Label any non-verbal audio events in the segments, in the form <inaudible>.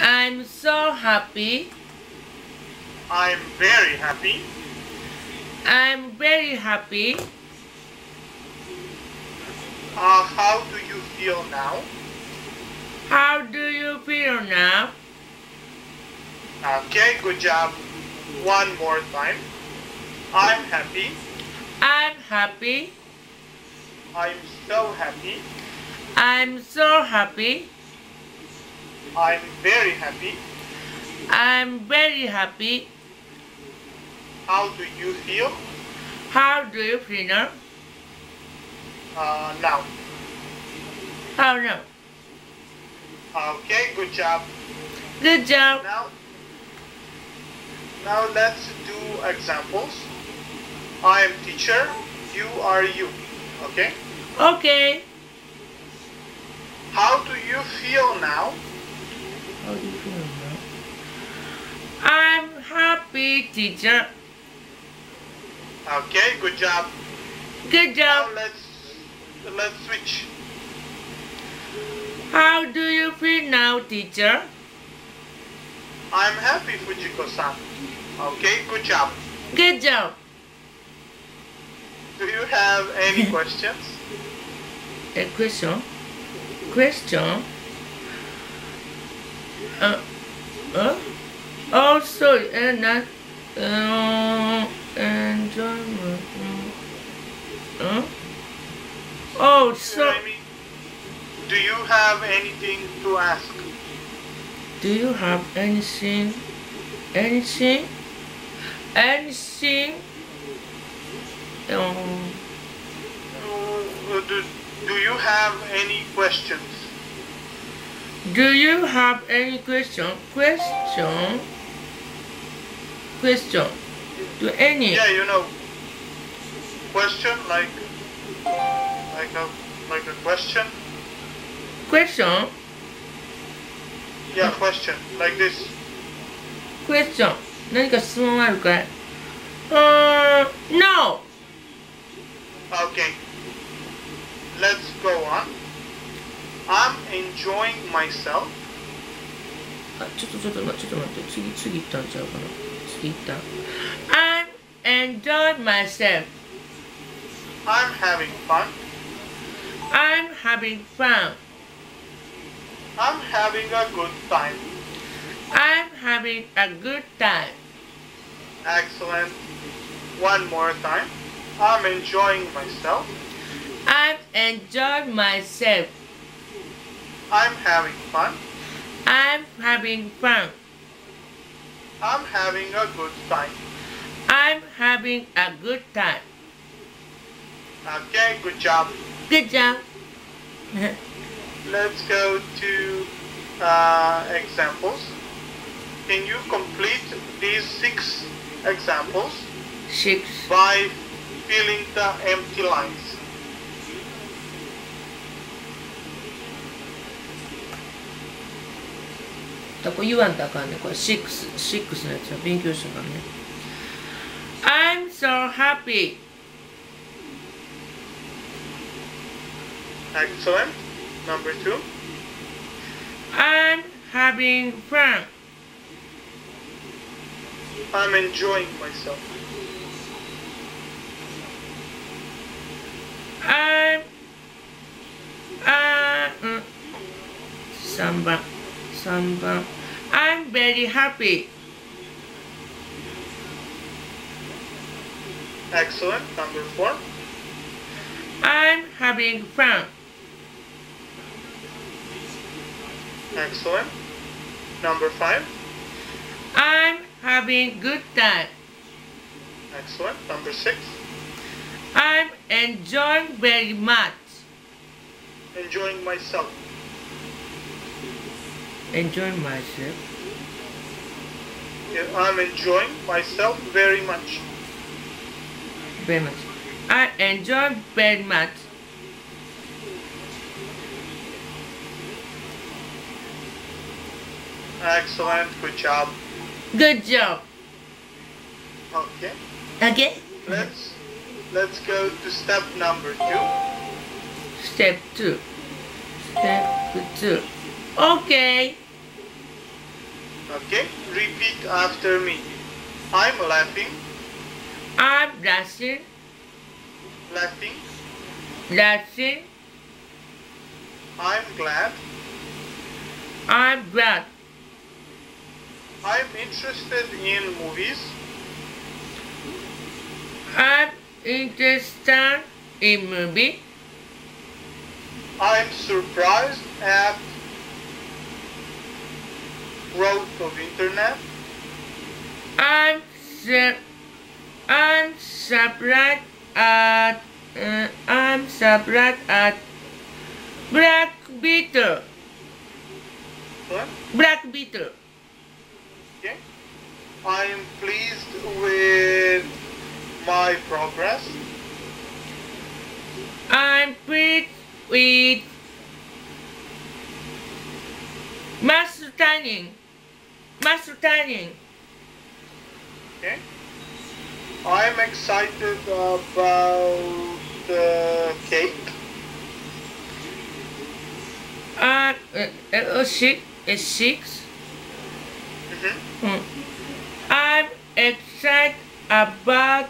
I'm so happy. I'm very happy. I'm very happy. Uh, how do you feel now? How do you feel now? Okay, good job. One more time. I'm happy. I'm happy. I'm so happy. I'm so happy. I'm very happy. I'm very happy. How do you feel How do you feel now? uh, now? How now? Okay, good job. Good job. Now, now let's do examples. I am teacher. You are you. Okay. Okay. How do you feel now? How do you feel now? I'm happy, teacher. Okay, good job. Good job. Now job. let's let's switch. How do you feel now, teacher? I'm happy, Fujiko-san. Okay, good job. Good job. Do you have any <laughs> questions? A question? Question? Uh, uh? Oh, sorry, and that, uh, enjoyment. Uh? Oh, so, do you have anything to ask? do you have anything, anything, anything, um, Uh, do, do you have any questions? do you have any question, question, question, do any, Yeah, you know, question like like a like a question. question, Yeah, question like this. question 何か質問あるかいうーん No! Okay. Let's go on. I'm enjoying myself. あちょっとちょっと待ってちょっと待って次次行ったんちゃうかな次行った I'm enjoy myself I'm having fun. I'm having fun I'm having a good time. I'm having a good time Excellent. One more time. I'm enjoying myself. I'm enjoy myself I'm having fun. I'm having fun I'm having a good time. I'm having a good time Okay, good job. Good job Let's go to uh, examples. Can you complete these six examples Six by filling the empty lines? だこれ言わんとあかんねこれ6 6のやつは勉強したからね I'm so happy Excellent. Number two. I'm having fun I'm enjoying myself. I'm あーうん3番 3番 I'm very happy Excellent. Number four. I'm having fun Excellent. Number five. I'm having good time Excellent. Number six. I'm enjoying very much Enjoying myself. Enjoying myself Yeah, I'm enjoying myself very much. very much I enjoy very much Excellent. Good job. good job Okay. okay Let's let's go to step number two. step 2 step 2 okay Okay, repeat after me. I'm laughing, I'm laughing, laughing. laughing. I'm glad. I'm glad. I'm interested in movies. I'm interested in movie. I'm surprised at growth of internet. I'm su- I'm surprised at uh, I'm surprised at Black Beetle. What? Black Beetle. Okay. I am pleased with my progress. I'm pleased with master training. Master training. Okay. I'm excited about the cake. Uh, uh, uh, six, uh, six. Mhm. Hmm. I'm excited about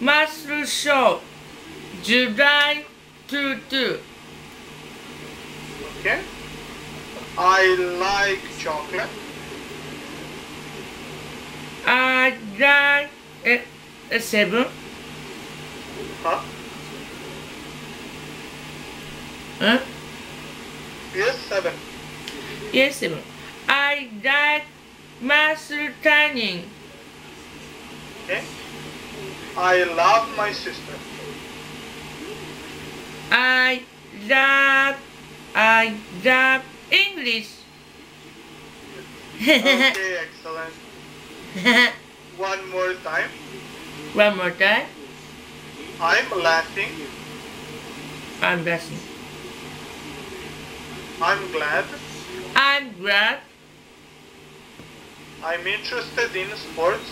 Master Show July 2 2. Okay. I like chocolate. I like uh, uh, seven. Huh? Huh? Yes, seven. Yes, seven. I like Master Training. Okay. I love my sister. I love I love English. Okay, excellent. <laughs> One more time. One more time. I'm laughing. I'm blessing. I'm glad. I'm glad. I'm interested in sports.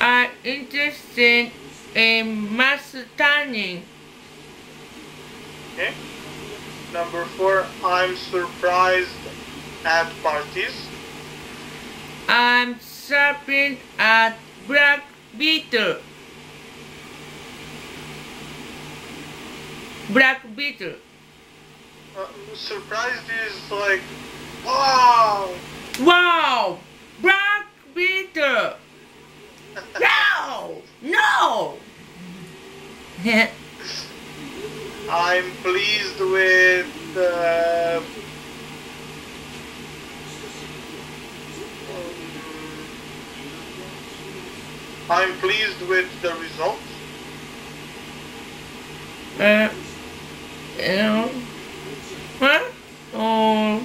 I'm interested in master training. Okay. Number four, I'm surprised at parties. I'm shopping at Black Beetle. Black Beetle. Uh, surprised is like, wow! Wow! Black Beetle! <laughs> No! No! <laughs> I'm pleased with uh, I'm pleased with the results. uh, you know, huh? Oh,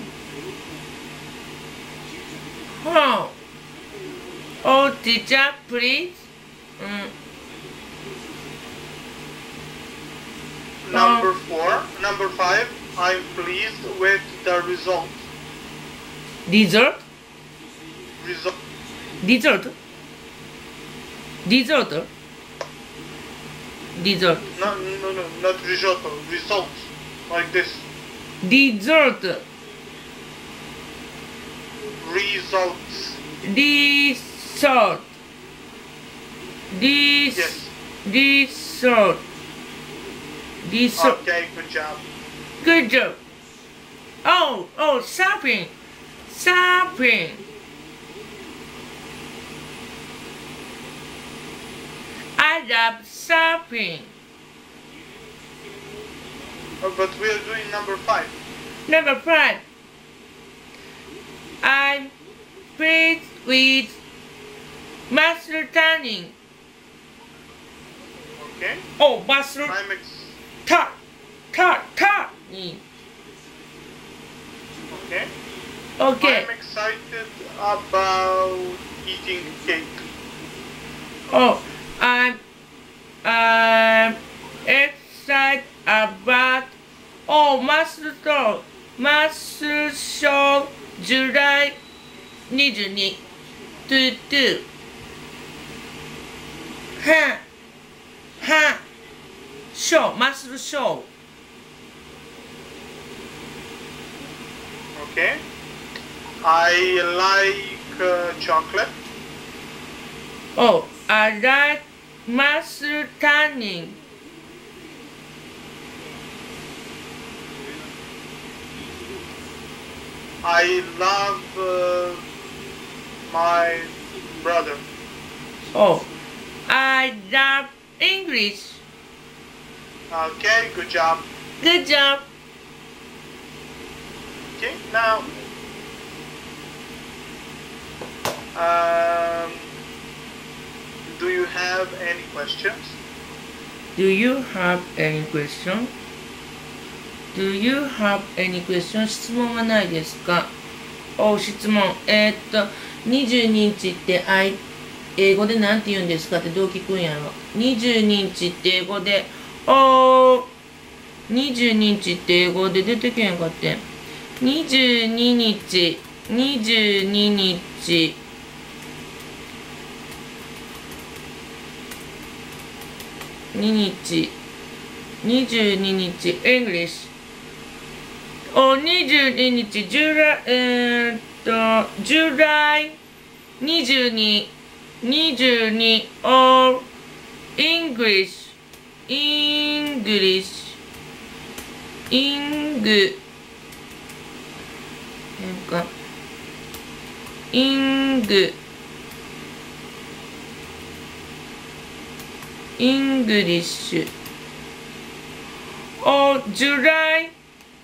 oh, oh, teacher, please. Mm. Number four, number five, I'm pleased with the result. Dessert, Result. dessert, dessert, dessert, No, no, no, not risotto. Results like this. dessert, Results. dessert, this, Yes. dessert, dessert. Okay, good job. Good job. Oh, oh, shopping, shopping. Love shopping. Uh, but we are doing number five. Number five. I'm pleased with master training. Okay. Oh, master I'm ex- ta ta ta. okay. Okay. I'm excited about eating cake. Oh, I'm I'm excited about oh Master Show Master Show July 22 to do. Ha ha show Master Show. Okay. I like uh, chocolate? Oh, I like muscle tanning. I love uh, my brother. Oh, I love English. Okay, good job. Good job. Okay, now, um, do you have any questions? Do you have any question? Do you have any question? 質問はないですか？お質問。えーっと、22日って英語でなんて言うんですかってどう聞くんやろ。22日って英語で、おー、22日って英語で出てけんかって。22日、22日、日、22日、English。お、22日、ジュラ、えー、っと、ジュライ、22、22、or English、English、イング、なんか、Eng, English. Or July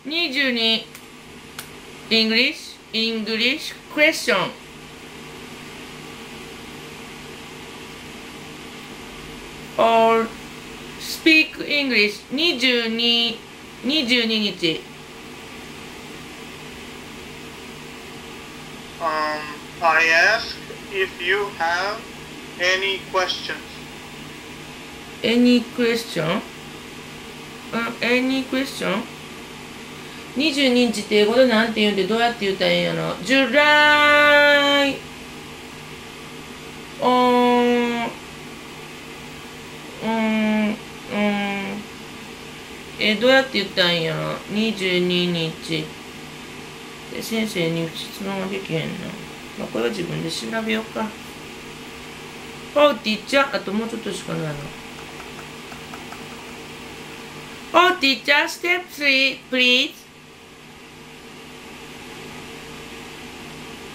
22 English English question. Or speak English 22 22日 Um, I ask if you have any questions. Any question? うん any question? 22日って英語でなんて言うんでどうやって言ったらいいんやろ？July うーん。うーん。うーん。えどうやって言ったらいいんやろ？22日。で先生に質問はできへんな、まあ、これは自分で調べようか。Oh teacher あともうちょっとしかないの。Oh, teacher, step three, please.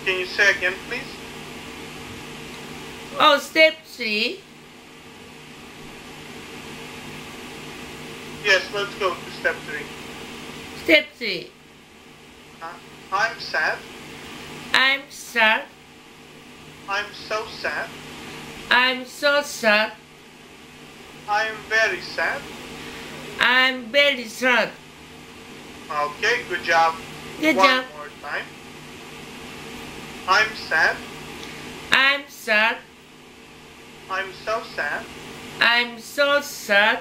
Can you say again, please? Oh, step three. Yes, let's go to step three. Step three. Uh, I'm sad. I'm sad. I'm so sad. I'm so sad. I am very sad. I'm very sad. Okay, good job. Good One job. more time. I'm sad. I'm sad. I'm so sad. I'm so sad.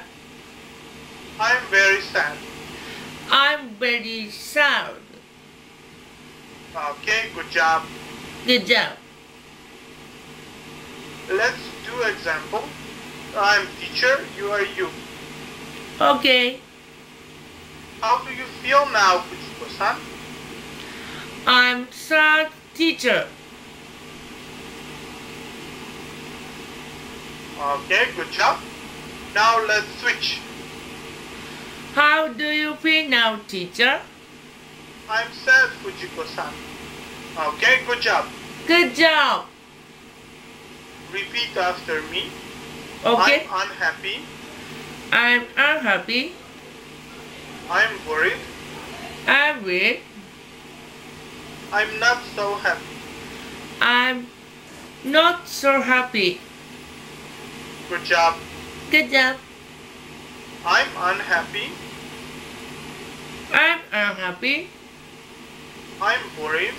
I'm very sad. I'm very sad. Okay, good job. Good job. Let's do example. I'm teacher, you are you. Okay. How do you feel now, Fujiko-san? I'm sad teacher. Okay, good job. Now let's switch. How do you feel now, teacher? I'm sad, Fujiko-san. Okay, good job. Good job. Repeat after me. Okay. I'm unhappy. I'm unhappy. I'm worried. I'm weak. I'm not so happy. I'm not so happy. Good job. Good job. I'm unhappy. I'm unhappy. I'm worried.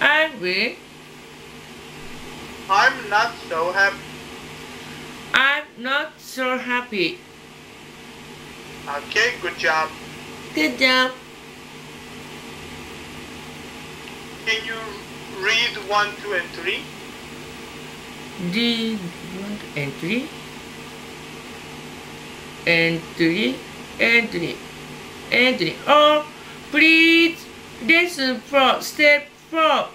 I'm weak. I'm not so happy. I'm not so happy. Okay, good job. Good job. Can you read 1, 2, and 3? The entry. Entry. Entry. Entry. Oh, please listen for step four.